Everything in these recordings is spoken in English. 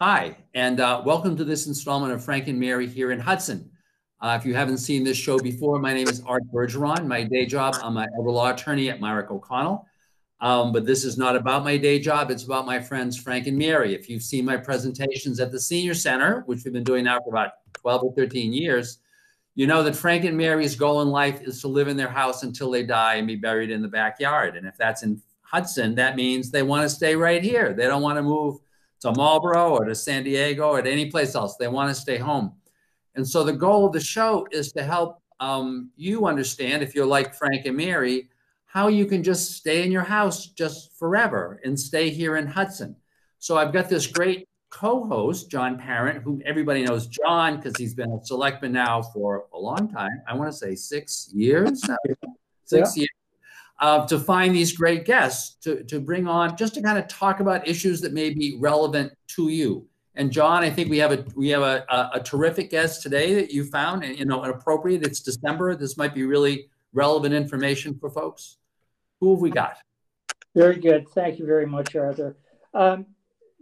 Hi, and uh, welcome to this installment of Frank and Mary here in Hudson. Uh, if you haven't seen this show before, my name is Art Bergeron. My day job, I'm an elder law attorney at Mirick O'Connell. Um, but this is not about my day job. It's about my friends Frank and Mary. If you've seen my presentations at the Senior Center, which we've been doing now for about 12 or 13 years, you know that Frank and Mary's goal in life is to live in their house until they die and be buried in the backyard. And if that's in Hudson, that means they want to stay right here. They don't want to move to Marlboro or to San Diego or to any place else. They want to stay home. And so the goal of the show is to help um, you understand, if you're like Frank and Mary, how you can just stay in your house just forever and stay here in Hudson. So I've got this great co-host, John Parent, who everybody knows John because he's been a selectman now for a long time. I want to say six years, six yeah. years uh, to find these great guests to, to bring on just to kind of talk about issues that may be relevant to you. And John, I think we have a we have a, a, a terrific guest today that you found and you know appropriate. It's December. This might be really relevant information for folks. Who have we got? Very good. Thank you very much, Arthur. Um,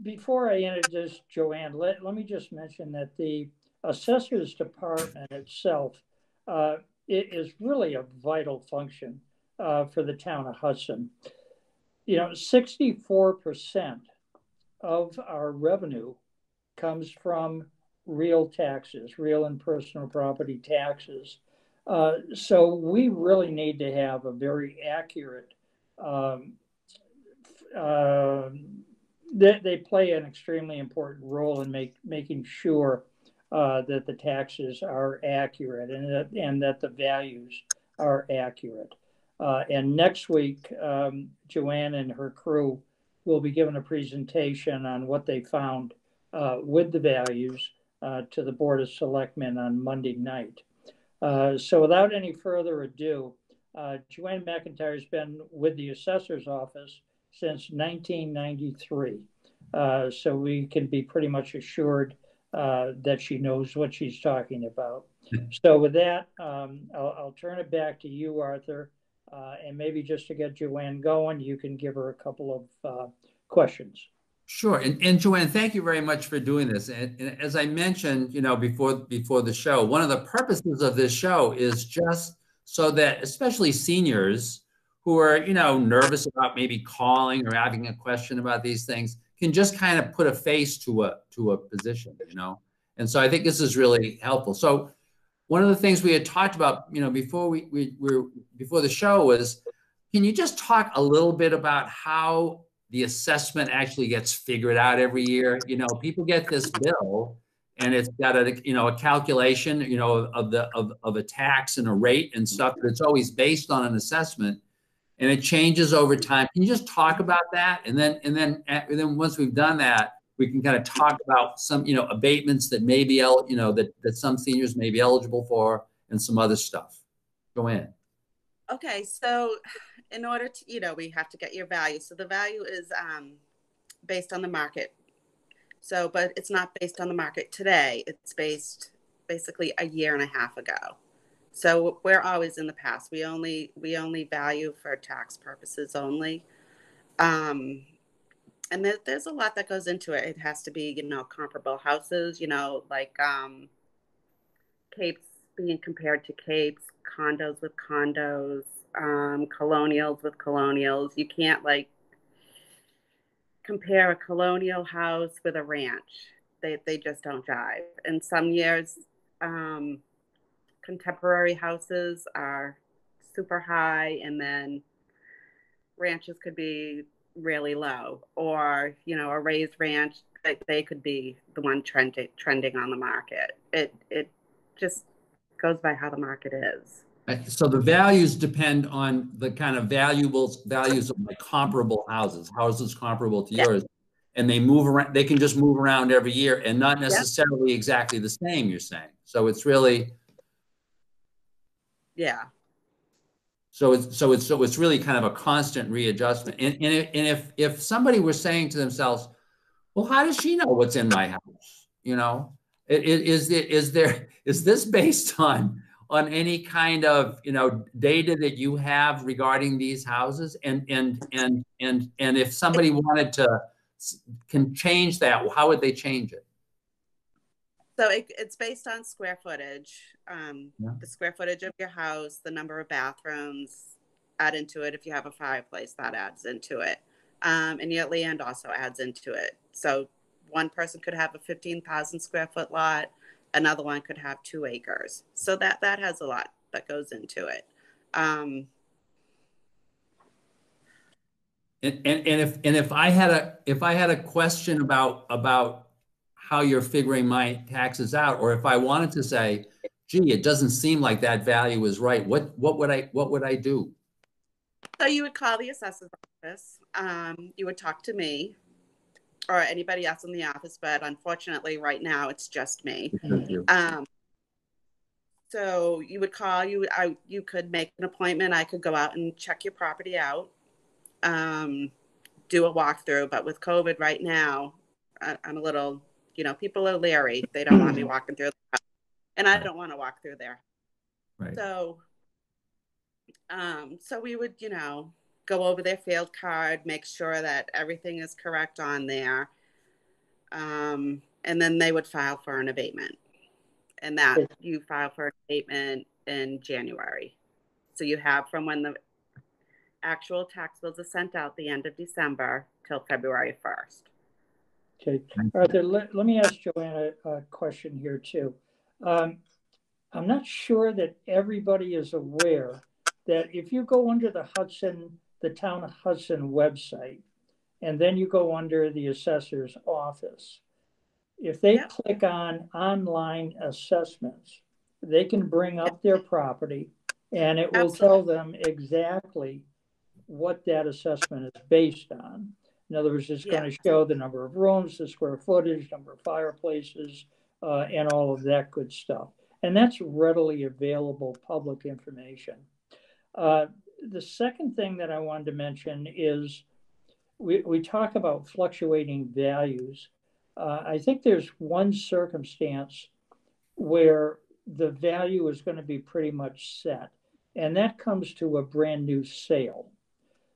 before I introduce Joanne, let, let me just mention that the assessor's department itself uh, it is really a vital function uh, for the town of Hudson. You know, 64% of our revenue comes from real taxes, real and personal property taxes. Uh, so we really need to have a very accurate. Um, uh, they, they, play an extremely important role in make, making sure uh, that the taxes are accurate and that, and that the values are accurate. Uh, and next week, um, Joanne and her crew will be given a presentation on what they found uh, with the values uh, to the Board of Selectmen on Monday night. Uh, so without any further ado, uh, Joanne McIntyre has been with the assessor's office since 1993. Uh, so we can be pretty much assured that she knows what she's talking about. So with that, um, I'll, I'll turn it back to you, Arthur. Uh, and maybe just to get Joanne going, you can give her a couple of uh, questions. Sure, and, and Joanne, thank you very much for doing this. And, and, as I mentioned, you know, before before the show, one of the purposes of this show is just so that, especially seniors who are, you know, nervous about maybe calling or having a question about these things, can just kind of put a face to a to a position, you know. And so I think this is really helpful. So one of the things we had talked about, you know, before we, we were before the show was, can you just talk a little bit about how the assessment actually gets figured out every year? You know, people get this bill and it's got a you know a calculation you know of the of, of a tax and a rate and stuff but it's always based on an assessment and it changes over time can you just talk about that and then and then and then once we've done that we can kind of talk about some, you know, abatements that may be, el- you know, that, that some seniors may be eligible for and some other stuff. Go in. Okay, so in order to, you know, we have to get your value. So the value is um, based on the market. So, but it's not based on the market today. It's based basically a year and a half ago. So we're always in the past. We only we only value for tax purposes only. Um, and there, there's a lot that goes into it. It has to be, you know, comparable houses, you know, like um, capes being compared to capes, condos with condos, um, colonials with colonials. You can't like compare a colonial house with a ranch. They, they just don't jive. And some years, um, contemporary houses are super high, and then ranches could be really low or you know a raised ranch they, they could be the one trending trending on the market. It it just goes by how the market is. So the values depend on the kind of valuables values of like comparable houses. Houses comparable to yeah. yours. And they move around they can just move around every year and not necessarily yeah. exactly the same you're saying. So it's really yeah so it's so it's so it's really kind of a constant readjustment. And and, and if if somebody were saying to themselves, well, how does she know what's in my house? You know, is it is there is this based on on any kind of you know data that you have regarding these houses? And and and and and if somebody wanted to can change that, how would they change it? So it, it's based on square footage, um, yeah. the square footage of your house, the number of bathrooms, add into it. If you have a fireplace, that adds into it. Um, and your land also adds into it. So one person could have a 15,000 square foot lot, another one could have two acres. So that, that has a lot that goes into it. Um, and, and, and if and if I had a if I had a question about about how you're figuring my taxes out, or if I wanted to say, gee, it doesn't seem like that value is right, what what would I what would I do? So you would call the assessor's office. Um, you would talk to me or anybody else in the office, but unfortunately, right now it's just me. Um, so you would call you. I you could make an appointment. I could go out and check your property out um, do a walkthrough. But with COVID right now, I, am a little, you know, people are leery. They don't want me walking through, and I don't want to walk through there. Right. So, um, so we would, you know, go over their field card, make sure that everything is correct on there, um, and then they would file for an abatement, and that you file for an abatement in January. So you have from when the actual tax bills are sent out the end of December till February 1st. Okay. Arthur, let, let me ask Joanna a question here too. Um, I'm not sure that everybody is aware that if you go under the Hudson, the town of Hudson website, and then you go under the assessor's office, if they yep. click on online assessments, they can bring up their property and it will Absolutely. tell them exactly what that assessment is based on. In other words, it's yeah. going to show the number of rooms, the square footage, number of fireplaces, uh, and all of that good stuff. And that's readily available public information. Uh, the second thing that I wanted to mention is we, we talk about fluctuating values. Uh, I think there's one circumstance where the value is going to be pretty much set, and that comes to a brand new sale.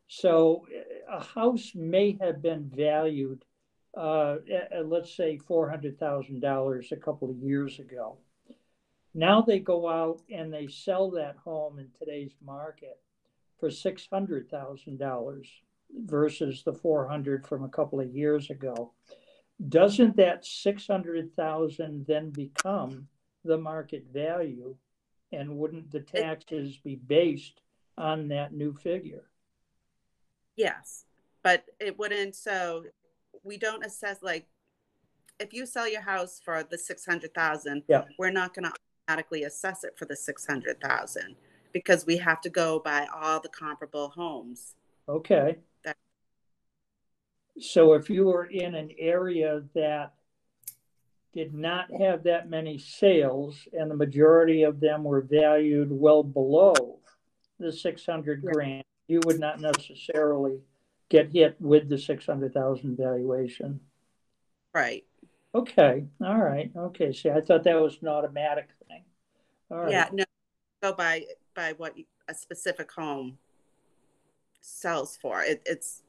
So a house may have been valued, uh, let's say $400,000 a couple of years ago. Now they go out and they sell that home in today's market for $600,000 versus the 400 from a couple of years ago. Doesn't that 600,000 then become the market value and wouldn't the taxes be based on that new figure? Yes, but it wouldn't. So we don't assess like if you sell your house for the six hundred thousand. Yeah. We're not going to automatically assess it for the six hundred thousand because we have to go by all the comparable homes. Okay. That- so if you were in an area that did not have that many sales and the majority of them were valued well below the 600 grand you would not necessarily get hit with the 600,000 valuation. Right. Okay. All right. Okay. See, I thought that was an automatic thing. All right. Yeah. No. Go by by what a specific home sells for. It, it's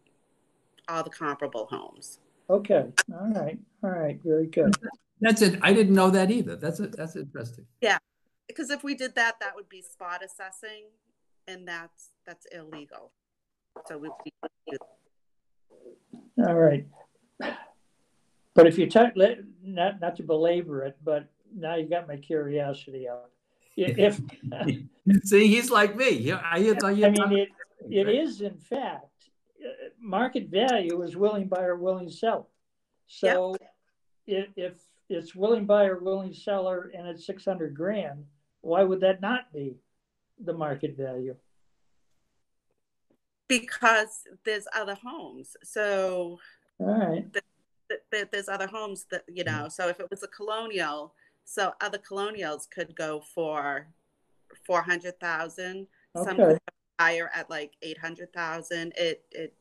all the comparable homes. Okay. All right. All right. Very good. That's it. I didn't know that either. That's it. That's interesting. Yeah. Because if we did that, that would be spot assessing, and that's that's illegal. So we. All right. But if you talk, not not to belabor it, but now you got my curiosity out. If see, he's like me. I, I, I mean, it it is in fact uh, market value is willing buyer, willing seller. So yep. if, if it's willing buyer, willing seller, and it's six hundred grand, why would that not be the market value? Because there's other homes. So All right. the, the, there's other homes that you mm-hmm. know. So if it was a colonial, so other colonials could go for four hundred thousand. Okay. Some higher at like eight hundred thousand. It it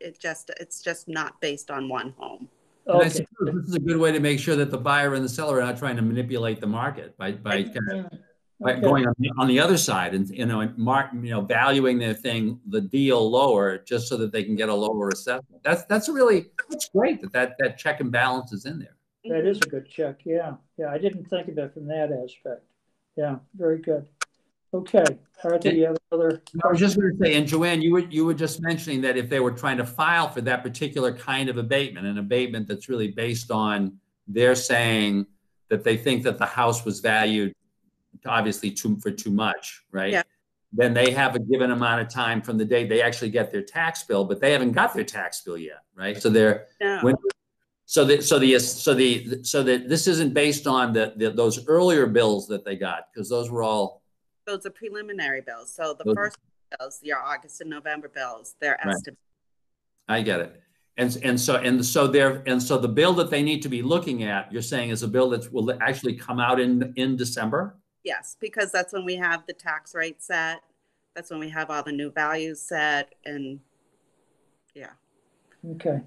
it just it's just not based on one home. Okay. I suppose this is a good way to make sure that the buyer and the seller are not trying to manipulate the market by by. Kind of, Okay. going on the, on the other side and you know and mark you know valuing their thing the deal lower just so that they can get a lower assessment. That's that's really that's great that that that check and balance is in there. That is a good check, yeah, yeah, I didn't think of it from that aspect. Yeah, very good. Okay, you have other? I was just going to say, and Joanne, you were you were just mentioning that if they were trying to file for that particular kind of abatement, an abatement that's really based on they're saying that they think that the house was valued obviously too for too much, right? Yeah. Then they have a given amount of time from the day they actually get their tax bill, but they haven't got their tax bill yet, right? So they're No. when so the so the so the so that this isn't based on the, the those earlier bills that they got because those were all Those are preliminary bills. So the Those- first bills, your August and November bills, they're Right. estimated. I get it. And, and so, and so there, and so the bill that they need to be looking at, you're saying is a bill that will actually come out in, in December? Yes, because that's when we have the tax rate set. That's when we have all the new values set and yeah. Okay,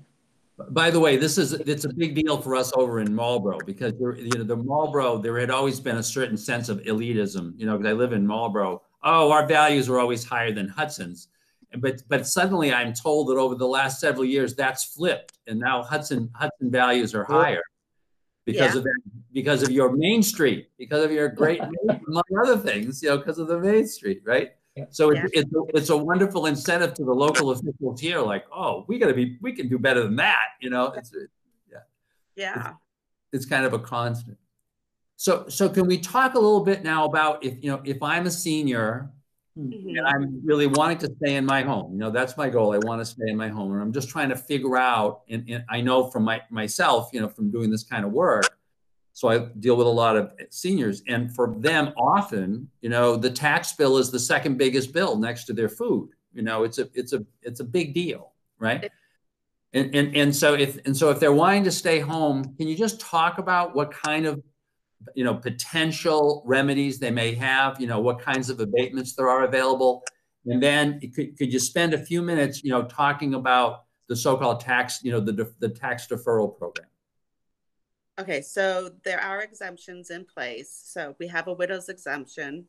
By the way, this is, it's a big deal for us over in Marlboro because there, you know, the Marlboro, there had always been a certain sense of elitism, you know, because I live in Marlboro. Oh, our values are always higher than Hudson's. But, but suddenly I'm told that over the last several years, that's flipped. And now Hudson, Hudson values are higher because Yeah. of that, because of your Main Street, because of your great, among other things, you know, because of the Main Street, right? Yeah. So it's, Yeah. it's, a- it's a wonderful incentive to the local officials here, like, oh, we gotta be, we can do better than that, you know? It's, Yeah. it's kind of a constant. So, so can we talk a little bit now about if, you know, if I'm a senior Mhm. and I'm really wanting to stay in my home, you know, that's my goal. I want to stay in my home and I'm just trying to figure out, and, and I know from my, myself, you know, from doing this kind of work, so I deal with a lot of seniors and for them often, you know, the tax bill is the second biggest bill next to their food. You know, it's a, it's a, it's a big deal, right? And, and, and so if, and so if they're wanting to stay home, can you just talk about what kind of, you know, potential remedies they may have, you know, what kinds of abatements there are available? And then could, could you spend a few minutes, you know, talking about the so-called tax, you know, the, the tax deferral program? Okay, so there are exemptions in place. So we have a widow's exemption.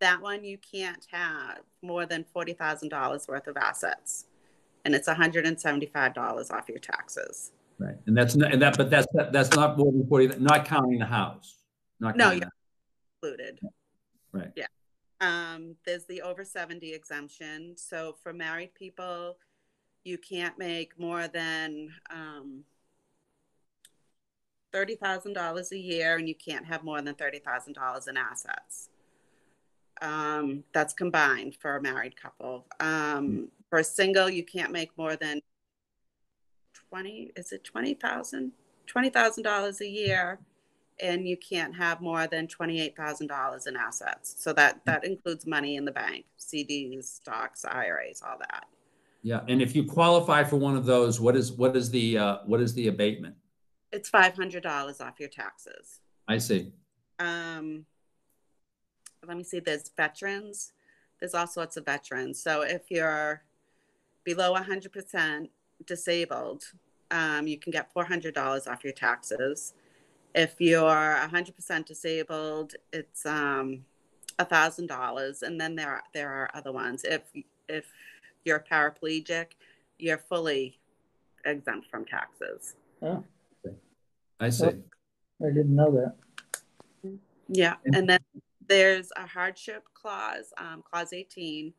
That one you can't have more than forty thousand dollars worth of assets. And it's hundred and seventy-five dollars off your taxes. Right. And that's not, and that, but that's, that's not more than 40, not counting the house. Not No, counting. Included. Right. Yeah. Um, there's the over seventy exemption. So for married people, you can't make more than um thirty thousand dollars a year and you can't have more than thirty thousand dollars in assets. Um, that's combined for a married couple. Um, for a single, you can't make more than twenty, is it twenty thousand? Twenty thousand dollars a year and you can't have more than twenty-eight thousand dollars in assets. So that that includes money in the bank, CDs, stocks, IRAs, all that. Yeah. And if you qualify for one of those, what is, what is the, uh, what is the abatement? It's five hundred dollars off your taxes. I see. Um, let me see. There's veterans. There's all sorts of veterans. So if you're below hundred percent disabled, um, you can get four hundred dollars off your taxes. If you're hundred percent disabled, it's um, thousand dollars. And then there are, there are other ones. If if you're paraplegic, you're fully exempt from taxes. oh, I see. I didn't know that. Yeah, And- and then there's a hardship clause, um, clause eighteen,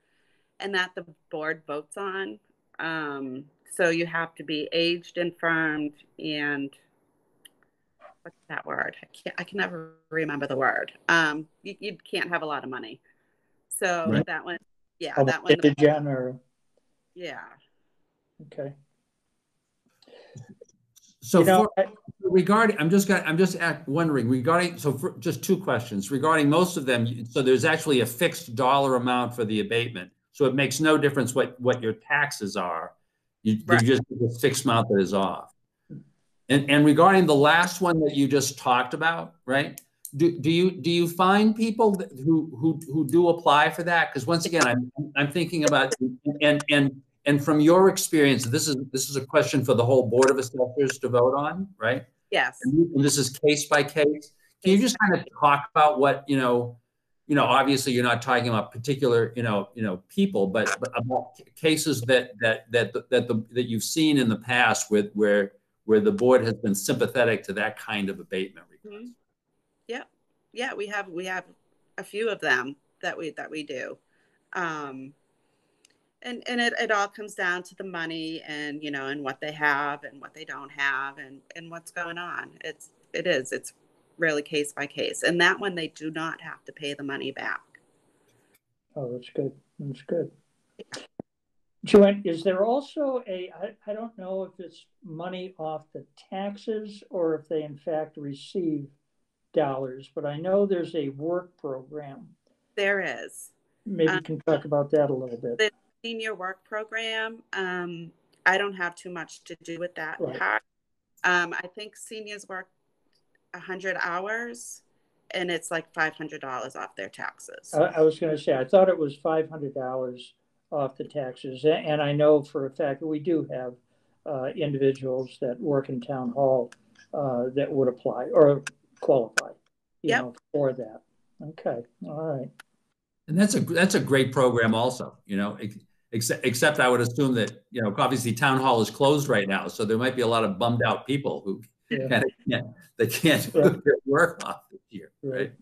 and that the board votes on. Um, so you have to be aged, infirmed, and what's that word? I can't, I can never remember the word. Um, you, you can't have a lot of money. So Right. that one, yeah, Oh, that one, Indigent or, yeah. okay. So You know, for, regarding, I'm just gonna, I'm just act- wondering regarding, so for, just two questions regarding most of them. So there's actually a fixed dollar amount for the abatement. So it makes no difference what, what your taxes are. You, you Right. just, a fixed amount that is off. And, and regarding the last one that you just talked about, right? Do, do you, do you find people who, who, who do apply for that? Because once again, I'm, I'm thinking about, and, and, and from your experience, this is, this is a question for the whole Board of Assessors to vote on, right? Yes. And you- and this is case by case. Can you just kind of talk about what, you know, you know, obviously you're not talking about particular, you know, you know, people, but, but about cases that that that that the that you've seen in the past with where where the board has been sympathetic to that kind of abatement request. Mm-hmm. Yeah, yeah, we have we have a few of them that we that we do. Um, and and it, it all comes down to the money and you know and what they have and what they don't have and and what's going on it's it is it's really case by case and that one they do not have to pay the money back oh that's good that's good Joanne, is there also a? I, I don't know if it's money off the taxes or if they in fact receive dollars, but I know there's a work program. There is. Maybe um, you can talk about that a little bit. The senior work program, um, I don't have too much to do with that right. part. Um, I think seniors work 100 hours and it's like $500 off their taxes. I, I was going to say, I thought it was $500 off the taxes. And I know for a fact that we do have uh, individuals that work in town hall uh, that would apply or qualify you yep. know, for that. Okay, all right. And that's a that's a great program, also. You know, except except I would assume that you know, obviously, town hall is closed right now, so there might be a lot of bummed out people who yeah. kind of can't they can't yeah. work off this year, right?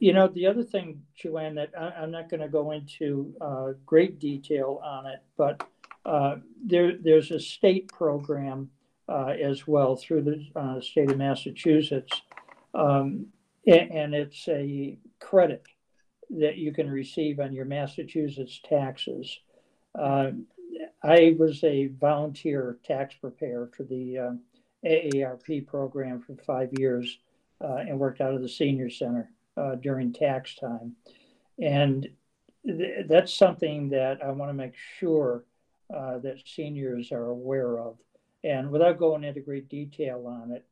You know, the other thing, Joanne, that I, am not going to go into uh, great detail on it, but uh, there, there's a state program uh, as well through the uh, state of Massachusetts, um, and, and, it's a credit that you can receive on your Massachusetts taxes. Uh, I was a volunteer tax preparer for the uh, AARP program for five years and worked out of the senior center uh, during tax time. And th- that's something that I want to make sure uh, that seniors are aware of. And without going into great detail on it,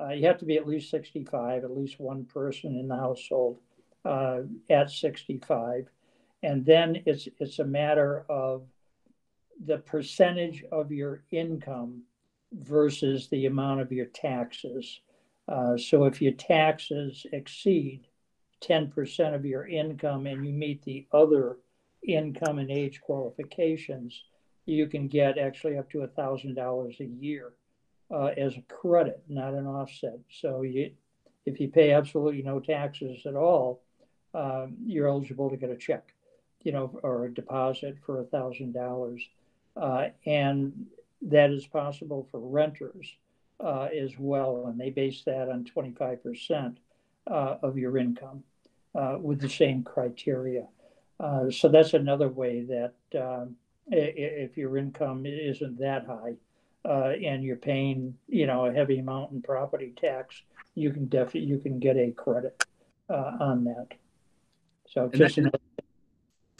uh, you have to be at least 65, at least one person in the household uh, at 65. And then it's, it's a matter of the percentage of your income versus the amount of your taxes. Uh, so if your taxes exceed 10% of your income and you meet the other income and age qualifications, you can get actually up to $1,000 a year uh, as a credit, not an offset. So you, if you pay absolutely no taxes at all, um, you're eligible to get a check, you know, or a deposit for $1,000. Uh, and that is possible for renters uh, as well. And they base that on 25% uh, of your income uh, with the same criteria. Uh, so that's another way that um, if your income isn't that high uh, and you're paying, you know, a heavy amount in property tax, you can definitely you can get a credit uh, on that. So just that,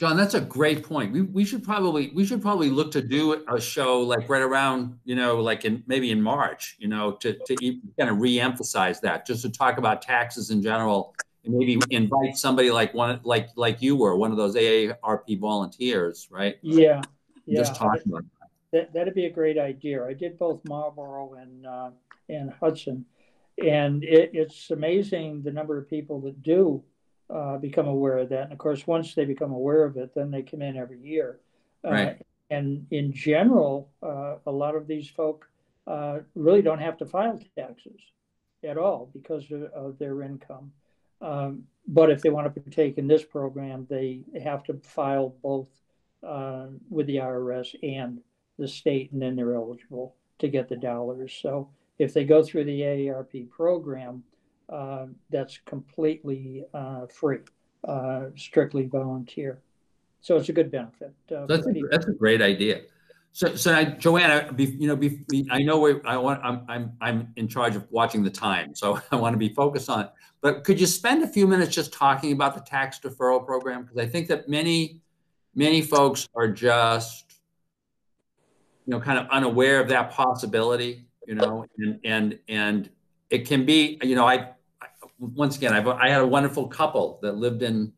John, that's a great point. We, we should probably we should probably look to do a show like right around you know like in maybe in March you know to to kind of reemphasize that just to talk about taxes in general and maybe invite somebody like one like like you were one of those AARP volunteers, right? Yeah, yeah. Just talk about that. That'd be a great idea. I did both Marlboro and uh, and Hudson, and it, it's amazing the number of people that do uh, become aware of that. And of course, once they become aware of it, then they come in every year. Uh. And in general, uh, a lot of these folk uh, really don't have to file taxes at all because of, of their income. Um, but if they want to partake in this program, they have to file both uh, with the IRS and the state, and then they're eligible to get the dollars. So if they go through the AARP program, uh, that's completely uh, free, uh, strictly volunteer. So it's a good benefit. Uh, that's, a, that's a great idea. So, so I, Joanna, be, you know, be, I know we, I want, I'm, I'm, I'm in charge of watching the time, so I want to be focused on it. But could you spend a few minutes just talking about the tax deferral program? Because I think that many, many folks are just, you know, kind of unaware of that possibility, you know, and and and it can be, you know, I, once again, I've, I had a wonderful couple that lived in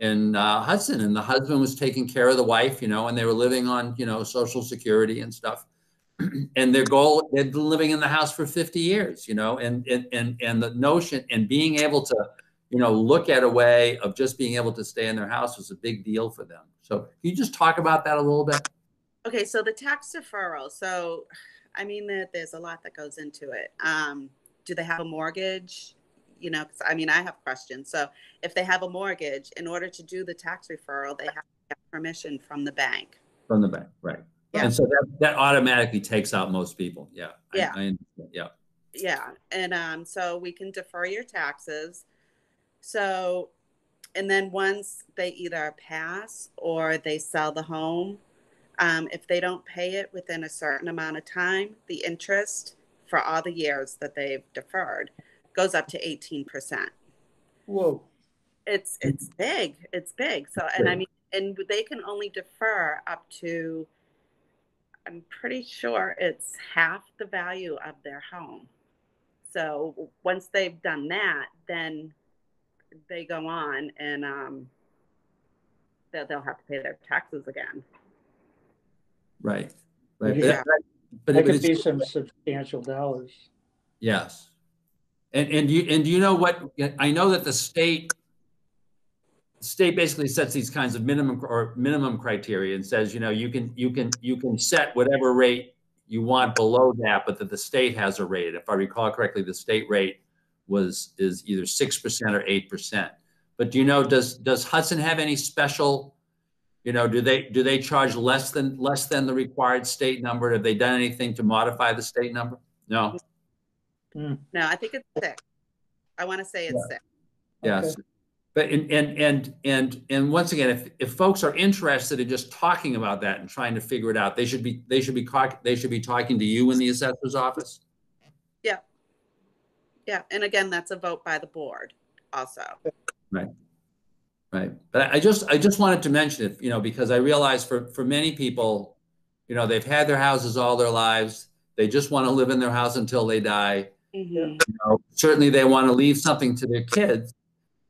in uh, Hudson, and the husband was taking care of the wife, you know, and they were living on, you know, Social Security and stuff. and their goal, they've been living in the house for 50 years, you know, and, and, and, and the notion and being able to, you know, look at a way of just being able to stay in their house was a big deal for them. So can you just talk about that a little bit? Okay, so the tax deferral. So, I mean, there- there's a lot that goes into it. Um, do they have a mortgage? You know, 'cause, I mean, I have questions. So, if they have a mortgage, in order to do the tax deferral, they have to get permission from the bank. From the bank, right? Yeah. And so that, that automatically takes out most people. Yeah. I- Yeah. I understand. Yeah. Yeah, and um, so we can defer your taxes. So, and then once they either pass or they sell the home, um, if they don't pay it within a certain amount of time, the interest for all the years that they've deferred goes up to eighteen percent. Whoa. It's it's big. It's big. So, and I mean, and they can only defer up to. I'm pretty sure it's half the value of their home. So once they've done that, then they go on and um, they'll, they'll have to pay their taxes again. Right. Right. But, Yeah. that- but, That could be some substantial dollars. yes. And, and you, and do you know what, I know that the state, state basically sets these kinds of minimum or minimum criteria and says, you know, you can, you can, you can set whatever rate you want below that, but that the state has a rate. If I recall correctly, the state rate was, is either 6% or 8%. But do you know, does, does Hudson have any special, you know, do they, do they charge less than, less than the required state number? Have they done anything to modify the state number? No? Mm. No, I think it's six. I want to say it's six. Yes. But, and, and, and, and, and once again, if, if folks are interested in just talking about that and trying to figure it out, they should be, they should be, talk- they should be talking to you in the assessor's office. Yeah, Yeah, and again, that's a vote by the board also. Right. Right. But I just, I just wanted to mention it, you know, because I realize for, for many people, you know, they've had their houses all their lives. They just want to live in their house until they die. Mhm. You know, Certainly they want to leave something to their kids.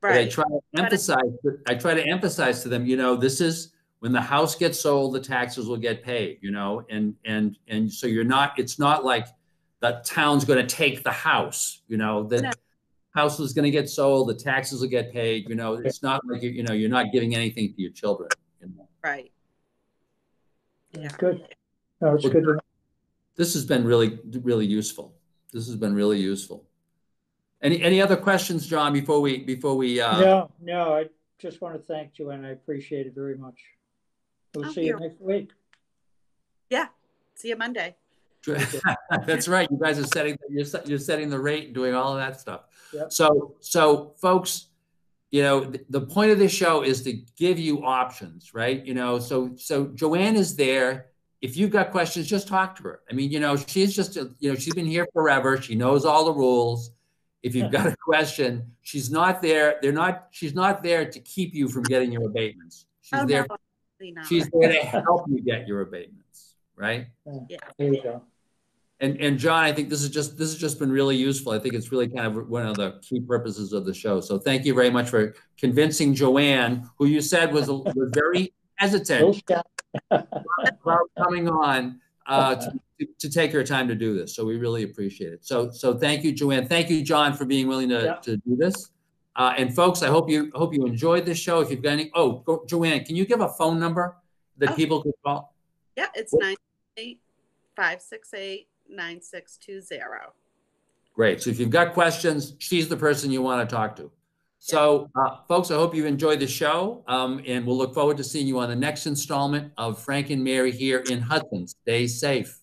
But I Right. try to emphasize, I try to emphasize to them, you know, this is, when the house gets sold, the taxes will get paid, you know, and, and, and so you're not, it's not like the town's gonna take the house, you know, No. the house is gonna get sold, the taxes will get paid, you know, it's not like, you you know, you're not giving anything to your children. you know. Right. Yeah. Good. No, it's good. This has been really, really useful. This has been really useful. Any, any other questions, John, before we, before we, uh, No, no, I just want to thank you and I appreciate it very much. We'll Oh, see you you're- next week. Yeah, see you Monday. That's right. You guys are setting, you're, you're setting the rate and doing all of that stuff. Yep. So, so folks, you know, the, the point of this show is to give you options, right? You know, so, so Joanne is there. If you've got questions, just talk to her. I mean, you know, she's just, a- you know, she's been here forever. She knows all the rules. If you've got a question, she's not there. They're not, she's not there to keep you from getting your abatements. She's Oh, there, no, not. she's there to help you get your abatements, right? Yeah. There you go. And, and John, I think this is just, this has just been really useful. I think it's really kind of one of the key purposes of the show. So thank you very much for convincing Joanne, who you said was, was very Little hesitant shot. about coming on, uh, to, to take your time to do this. So we really appreciate it. So, so thank you, Joanne. Thank you, John, for being willing to, Yeah. to do this. Uh, and folks, I hope you, hope you enjoyed this show. If you've got any, oh, go- Joanne, can you give a phone number that Oh. people could call? Yeah, it's nine eight five six eight nine six two zero. Great. So if you've got questions, she's the person you want to talk to. So, uh, folks, I hope you've enjoyed the show, um, and we'll look forward to seeing you on the next installment of Frank and Mary here in Hudson. Stay safe.